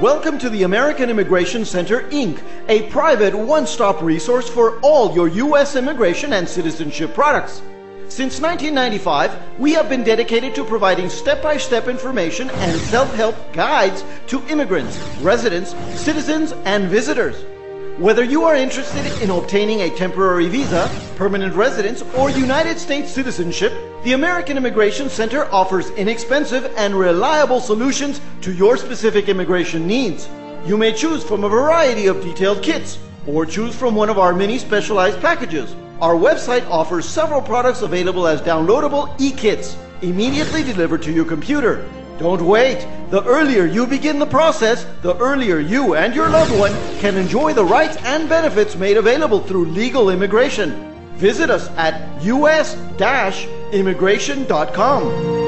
Welcome to the American Immigration Center, Inc., a private one stop resource for all your U.S. immigration and citizenship products. Since 1995, we have been dedicated to providing step by step information and self help guides to immigrants, residents, citizens, and visitors. Whether you are interested in obtaining a temporary visa, permanent residence, or United States citizenship, the American Immigration Center offers inexpensive and reliable solutions to your specific immigration needs. You may choose from a variety of detailed kits, or choose from one of our many specialized packages. Our website offers several products available as downloadable e-kits, immediately delivered to your computer. Don't wait. The earlier you begin the process, the earlier you and your loved one can enjoy the rights and benefits made available through legal immigration. Visit us at us-immigration.com.